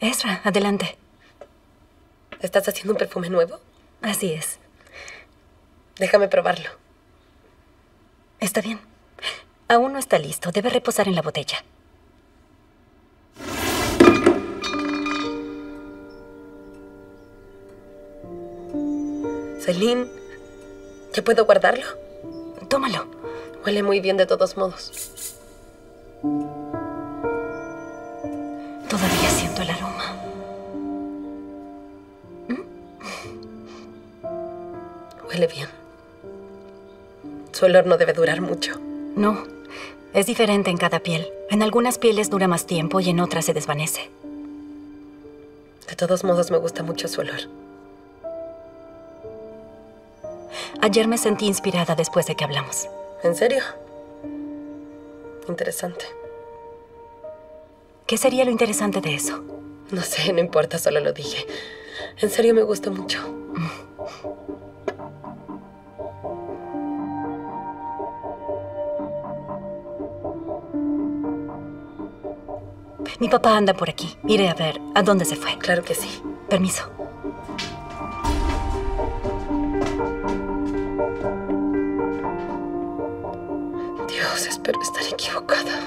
Ezra, adelante. ¿Estás haciendo un perfume nuevo? Así es. Déjame probarlo. Está bien. Aún no está listo. Debe reposar en la botella. Celine, ¿ya puedo guardarlo? Tómalo. Huele muy bien de todos modos. Todavía siento el aroma. Bien. Su olor no debe durar mucho. No. Es diferente en cada piel. En algunas pieles dura más tiempo y en otras se desvanece. De todos modos, me gusta mucho su olor. Ayer me sentí inspirada después de que hablamos. ¿En serio? Interesante. ¿Qué sería lo interesante de eso? No sé, no importa, solo lo dije. En serio me gusta mucho. Mi papá anda por aquí. Iré a ver a dónde se fue. Claro que sí. Permiso. Dios, espero estar equivocada.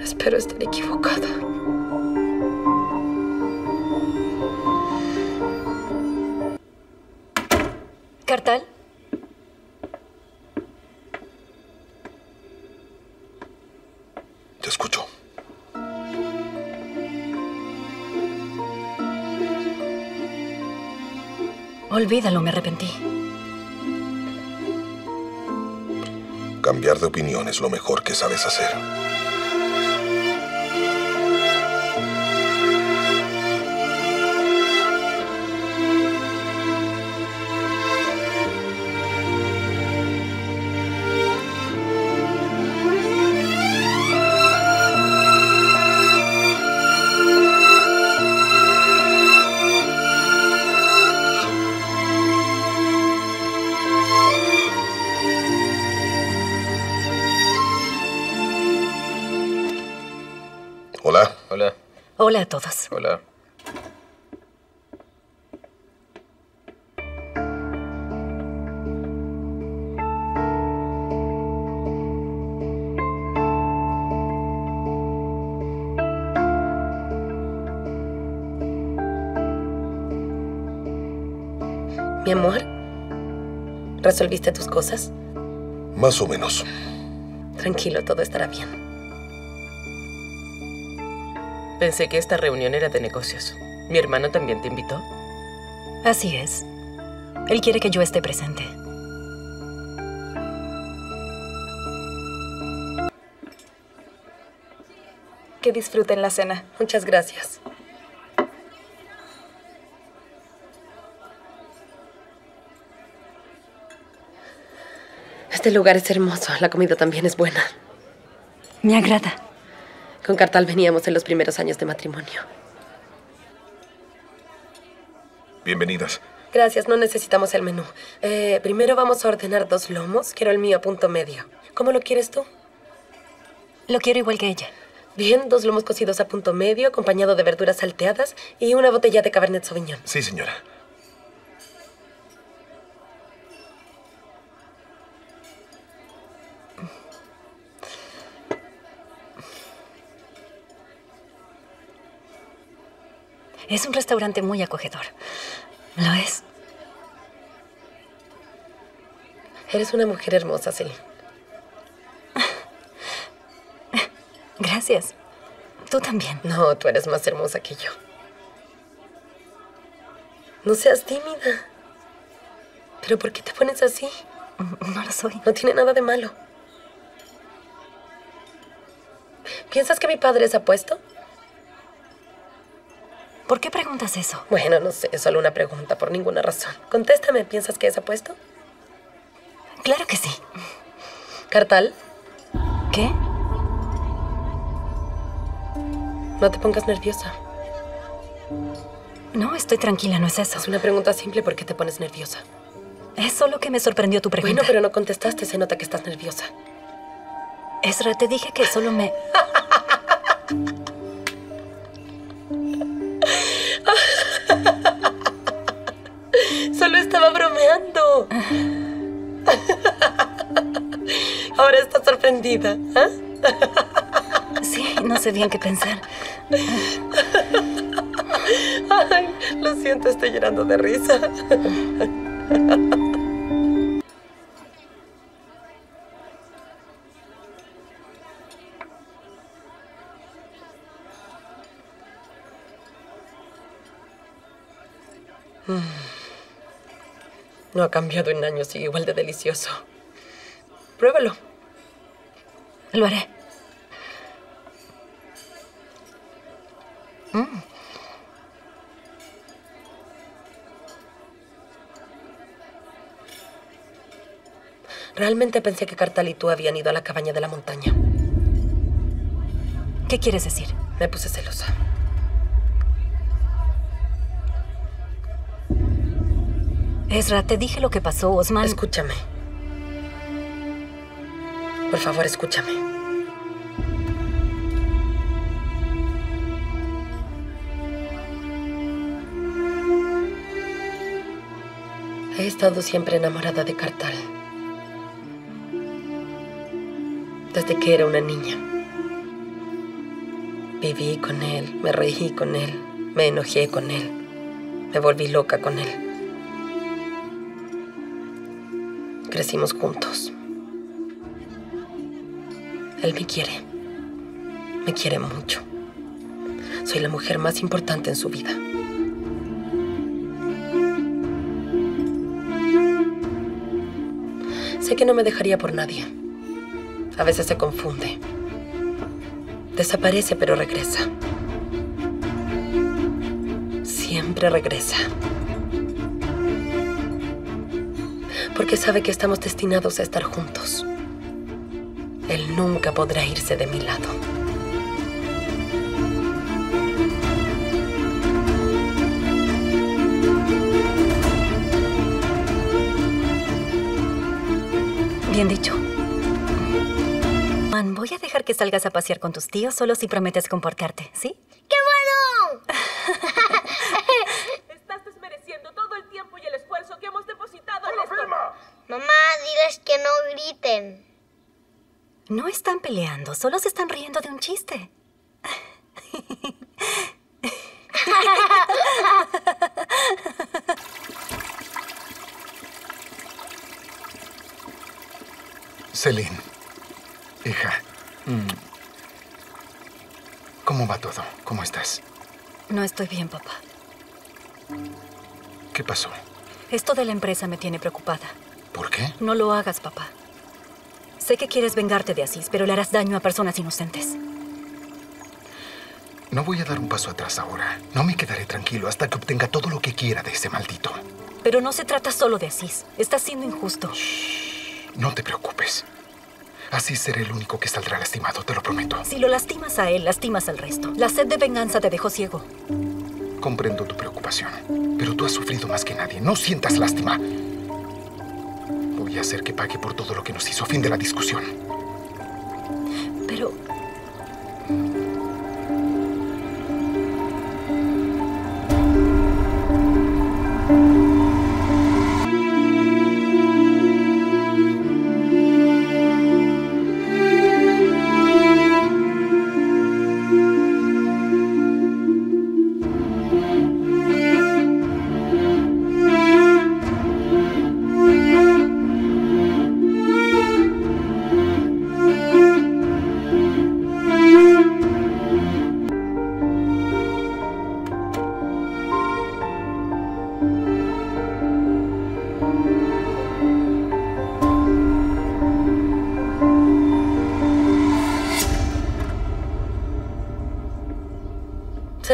Espero estar equivocada. ¿Cartal? Olvídalo, me arrepentí. Cambiar de opinión es lo mejor que sabes hacer. Hola a todos. Hola. Mi amor, ¿resolviste tus cosas? Más o menos. Tranquilo, todo estará bien. Pensé que esta reunión era de negocios. ¿Mi hermano también te invitó? Así es. Él quiere que yo esté presente. Que disfruten la cena. Muchas gracias. Este lugar es hermoso. La comida también es buena. Me agrada. Con Cartal veníamos en los primeros años de matrimonio. Bienvenidas. Gracias, no necesitamos el menú. Eh, primero vamos a ordenar dos lomos. Quiero el mío a punto medio. ¿Cómo lo quieres tú? Lo quiero igual que ella. Bien, dos lomos cocidos a punto medio, acompañado de verduras salteadas y una botella de Cabernet Sauvignon. Sí, señora. Es un restaurante muy acogedor. Lo es. Eres una mujer hermosa, Celine. Gracias. Tú también. No, tú eres más hermosa que yo. No seas tímida. ¿Pero por qué te pones así? No lo soy. No tiene nada de malo. ¿Piensas que mi padre es apuesto? ¿Por qué preguntas eso? Bueno, no sé, es solo una pregunta, por ninguna razón. Contéstame, ¿piensas que es apuesto? Claro que sí. ¿Cartal? ¿Qué? No te pongas nerviosa. No, estoy tranquila, no es eso. Es una pregunta simple, ¿por qué te pones nerviosa? Es solo que me sorprendió tu pregunta. Bueno, pero no contestaste, se nota que estás nerviosa. Ezra, te dije que solo me... Ahora estás sorprendida. ¿eh? Sí, no sé bien qué pensar. Ay, lo siento, estoy llorando de risa. No ha cambiado en años, sigue igual de delicioso. Pruébalo. Lo haré. Mm. Realmente pensé que Cartal y tú habían ido a la cabaña de la montaña. ¿Qué quieres decir? Me puse celosa. Ezra, te dije lo que pasó, Osman. Escúchame. Por favor, escúchame. He estado siempre enamorada de Cartal. Desde que era una niña. Viví con él, me reí con él, me enojé con él, me volví loca con él. Crecimos juntos. Él me quiere. Me quiere mucho. Soy la mujer más importante en su vida. Sé que no me dejaría por nadie. A veces se confunde. Desaparece pero regresa. Siempre regresa. Porque sabe que estamos destinados a estar juntos. Él nunca podrá irse de mi lado. Bien dicho. Man, voy a dejar que salgas a pasear con tus tíos solo si prometes comportarte, ¿sí? ¡Qué bueno! Estás desmereciendo todo el tiempo y el esfuerzo que hemos depositado en esto. Mamá, diles que no griten. No están peleando, solo se están riendo de un chiste. Celine, hija, mm, ¿cómo va todo? ¿Cómo estás? No estoy bien, papá. ¿Qué pasó? Esto de la empresa me tiene preocupada. ¿Por qué? No lo hagas, papá. Sé que quieres vengarte de Asís, pero le harás daño a personas inocentes. No voy a dar un paso atrás ahora. No me quedaré tranquilo hasta que obtenga todo lo que quiera de ese maldito. Pero no se trata solo de Asís. Estás siendo injusto. No te preocupes. Así seré el único que saldrá lastimado, te lo prometo. Si lo lastimas a él, lastimas al resto. La sed de venganza te dejó ciego. Comprendo tu preocupación, pero tú has sufrido más que nadie. No sientas lástima. Voy a hacer que pague por todo lo que nos hizo. Fin de la discusión. Pero...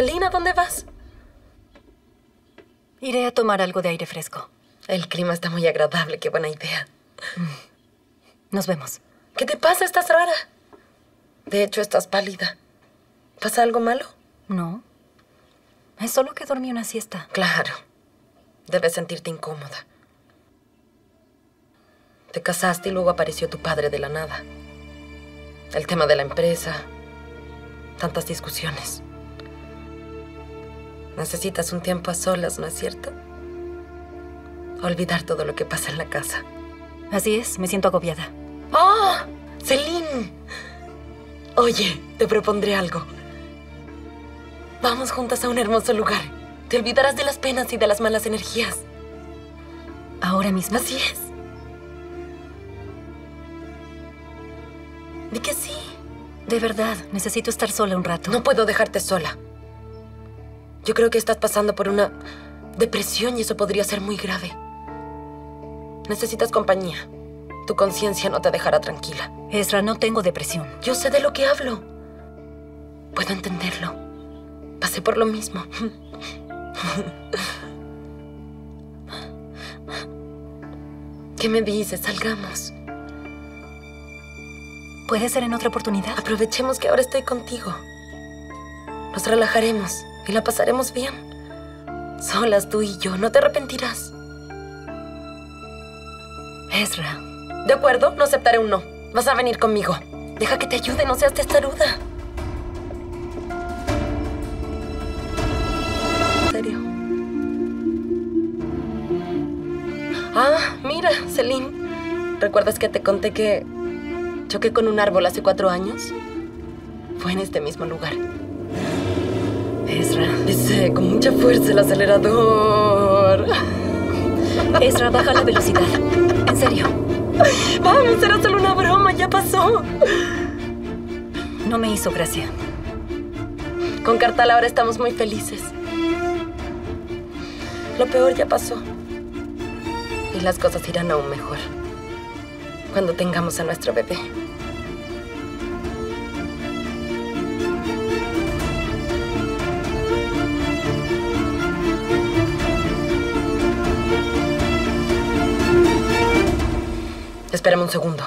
Selina, ¿dónde vas? Iré a tomar algo de aire fresco. El clima está muy agradable, qué buena idea. Nos vemos. ¿Qué te pasa? Estás rara. De hecho, estás pálida. ¿Pasa algo malo? No. Es solo que dormí una siesta. Claro. Debes sentirte incómoda. Te casaste y luego apareció tu padre de la nada. El tema de la empresa. Tantas discusiones. Necesitas un tiempo a solas, ¿no es cierto? Olvidar todo lo que pasa en la casa. Así es, me siento agobiada. ¡Oh! ¡Celine! Oye, te propondré algo. Vamos juntas a un hermoso lugar. Te olvidarás de las penas y de las malas energías. Ahora mismo. Así es. Di que sí. De verdad, necesito estar sola un rato. No puedo dejarte sola. Yo creo que estás pasando por una depresión y eso podría ser muy grave. Necesitas compañía. Tu conciencia no te dejará tranquila. Ezra, no tengo depresión. Yo sé de lo que hablo. Puedo entenderlo. Pasé por lo mismo. ¿Qué me dices? Salgamos. ¿Puede ser en otra oportunidad? Aprovechemos que ahora estoy contigo. Nos relajaremos y la pasaremos bien. Solas tú y yo, no te arrepentirás. Ezra. De acuerdo, no aceptaré un no. Vas a venir conmigo. Deja que te ayude, no seas testaruda. ¿En serio? Ah, mira, Celine. ¿Recuerdas que te conté que choqué con un árbol hace cuatro años? Fue en este mismo lugar. Ezra. Pisé con mucha fuerza el acelerador. Ezra, baja la velocidad. En serio. Vamos, era solo una broma, ya pasó. No me hizo gracia. Con Cartal ahora estamos muy felices. Lo peor ya pasó. Y las cosas irán aún mejor. Cuando tengamos a nuestro bebé. Espérame un segundo.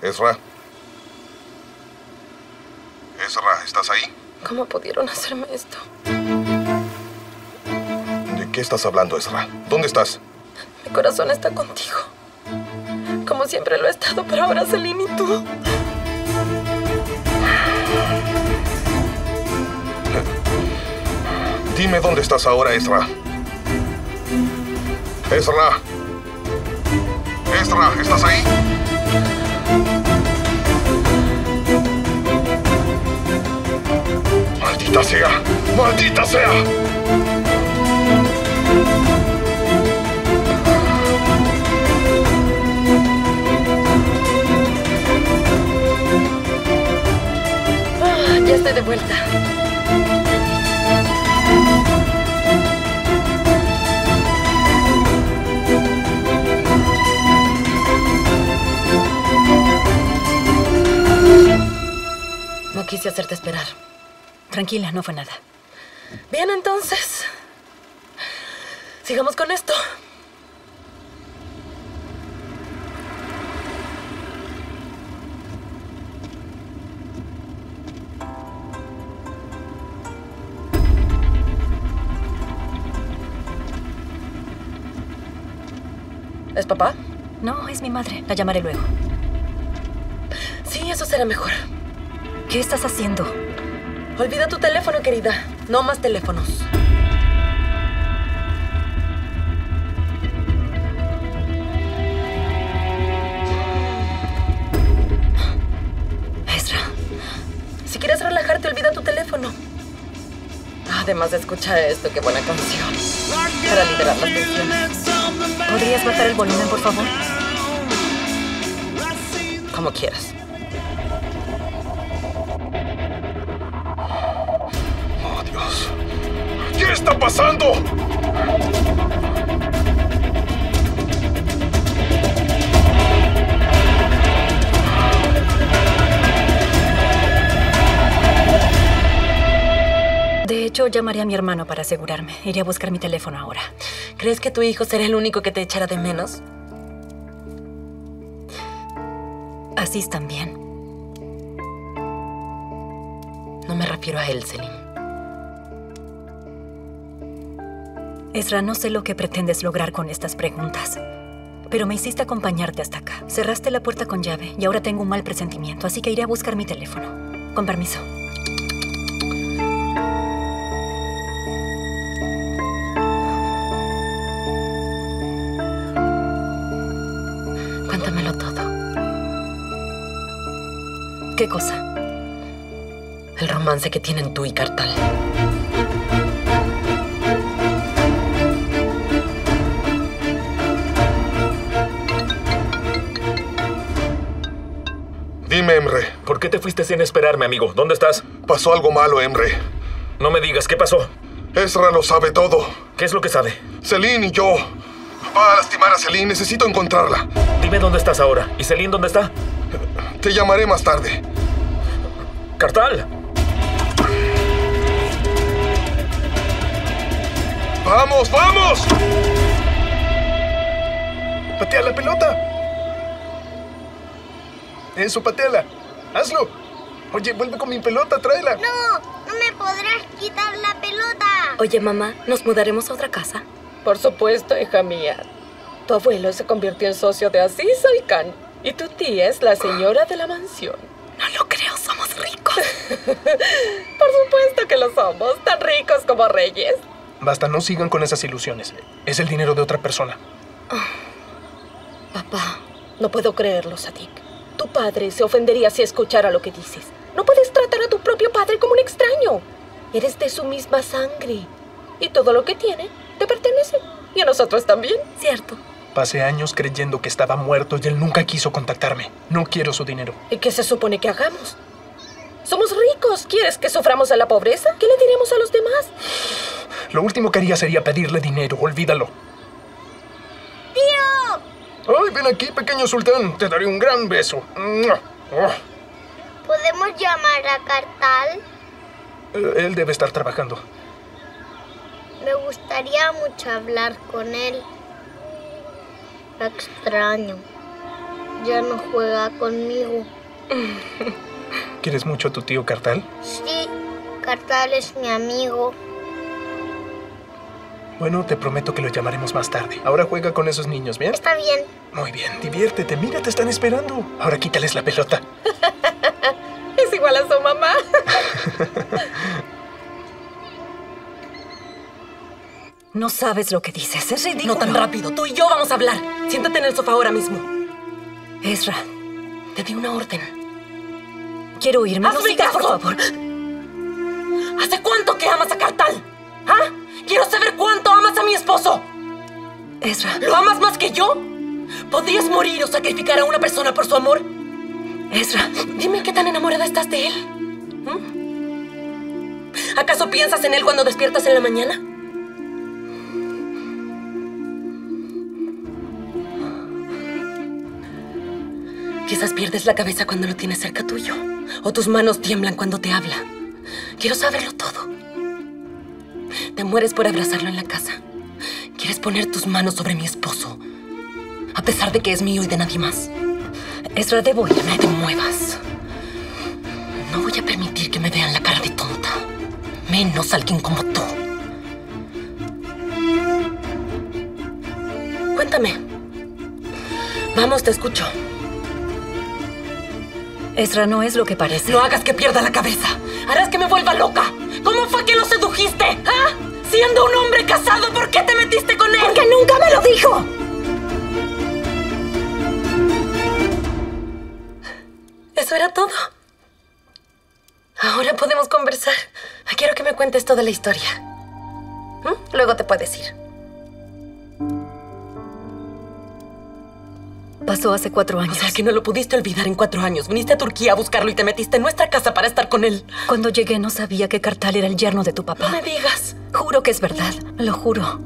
Ezra. Ezra, ¿estás ahí? ¿Cómo pudieron hacerme esto? ¿De qué estás hablando, Ezra? ¿Dónde estás? Mi corazón está contigo. Como siempre lo he estado, pero ahora Celine y tú. Dime dónde estás ahora, Ezra. Ezra. Ezra, ¿estás ahí? ¡Maldita sea! ¡Maldita sea! Ah, ya estoy de vuelta. No quise hacerte esperar. Tranquila, no fue nada. Bien, entonces. Sigamos con esto. ¿Es papá? No, es mi madre. La llamaré luego. Sí, eso será mejor. ¿Qué estás haciendo? Olvida tu teléfono, querida. No más teléfonos. Ezra. Si quieres relajarte, olvida tu teléfono. Además de escuchar esto, qué buena canción. Para liberar las tensiones. ¿Podrías bajar el volumen, por favor? Como quieras. Está pasando? De hecho, llamaré a mi hermano para asegurarme. Iré a buscar mi teléfono ahora. ¿Crees que tu hijo será el único que te echará de menos? Asís también. No me refiero a él, Celine. Ezra, no sé lo que pretendes lograr con estas preguntas. Pero me hiciste acompañarte hasta acá. Cerraste la puerta con llave y ahora tengo un mal presentimiento, así que iré a buscar mi teléfono. Con permiso. Cuéntamelo todo. ¿Qué cosa? El romance que tienen tú y Cartal. Dime, Emre. ¿Por qué te fuiste sin esperarme, amigo? ¿Dónde estás? Pasó algo malo, Emre. No me digas, ¿qué pasó? Ezra lo sabe todo. ¿Qué es lo que sabe? Celine y yo. Va a lastimar a Celine. Necesito encontrarla. Dime dónde estás ahora. ¿Y Celine dónde está? Te llamaré más tarde. ¡Cartal! ¡Vamos, vamos! ¡Patea la pelota! Eso, pateala. ¡Hazlo! Oye, vuelve con mi pelota, tráela. No, no me podrás quitar la pelota. Oye, mamá, ¿nos mudaremos a otra casa? Por supuesto, hija mía. Tu abuelo se convirtió en socio de Aziz Al Khan y tu tía es la señora de la mansión. No lo creo, somos ricos. Por supuesto que lo somos, tan ricos como reyes. Basta, no sigan con esas ilusiones. Es el dinero de otra persona. Papá, no puedo creerlo, Sadik. Tu padre se ofendería si escuchara lo que dices. No puedes tratar a tu propio padre como un extraño. Eres de su misma sangre. Y todo lo que tiene te pertenece. Y a nosotros también. Cierto. Pasé años creyendo que estaba muerto y él nunca quiso contactarme. No quiero su dinero. ¿Y qué se supone que hagamos? Somos ricos. ¿Quieres que suframos a la pobreza? ¿Qué le diremos a los demás? Lo último que haría sería pedirle dinero. Olvídalo. ¡Tío! ¡Ay, ven aquí, pequeño sultán! Te daré un gran beso. Oh, ¿Podemos llamar a Cartal? eh, Él debe estar trabajando. Me gustaría mucho hablar con él. Lo extraño. Ya no juega conmigo. ¿Quieres mucho a tu tío Cartal? Sí, Cartal es mi amigo. Bueno, te prometo que lo llamaremos más tarde. Ahora juega con esos niños, ¿bien? Está bien. Muy bien, diviértete. Mira, te están esperando. Ahora quítales la pelota. Es igual a su mamá. No sabes lo que dices. Es ridículo. No tan rápido. Tú y yo vamos a hablar. Siéntate en el sofá ahora mismo. Ezra, Te di una orden. quiero irme. No ¡Hazme sigas, por favor. ¿Hace cuánto que amas a Cartal? ¿Ah? Quiero saber cuánto amas a mi esposo. Ezra, ¿Lo amas más que yo? ¿Podrías morir o sacrificar a una persona por su amor? Ezra, Dime qué tan enamorada estás de él. ¿Mm? ¿Acaso piensas en él cuando despiertas en la mañana? Quizás pierdes la cabeza cuando lo tienes cerca tuyo. O tus manos tiemblan cuando te habla. Quiero saberlo todo. Te mueres por abrazarlo en la casa. Quieres poner tus manos sobre mi esposo. A pesar de que es mío y de nadie más. Ezra, debo irme. No te muevas. No voy a permitir que me vean la cara de tonta. Menos alguien como tú. Cuéntame. Vamos, te escucho. Ezra, no es lo que parece. No hagas que pierda la cabeza. Harás que me vuelva loca. ¿Cómo fue que lo sedujiste? ¿Ah? Siendo un hombre casado, ¿por qué te metiste con él? ¡Porque nunca me lo dijo! Eso era todo. Ahora podemos conversar. Quiero que me cuentes toda la historia. ¿Mm? Luego te puedes ir. Pasó hace cuatro O años. sea que no lo pudiste olvidar en cuatro años. Viniste a Turquía a buscarlo y te metiste en nuestra casa para estar con él. Cuando llegué no sabía que Cartal era el yerno de tu No papá. me digas. Juro que es verdad, lo juro.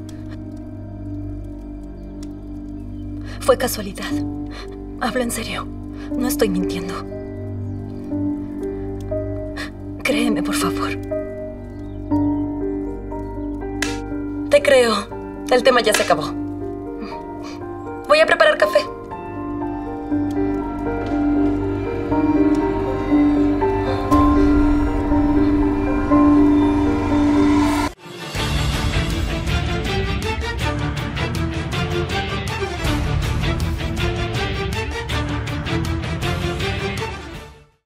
Fue casualidad. Hablo en serio. No estoy mintiendo. Créeme, por favor. Te creo. El tema ya se acabó. Voy a preparar café.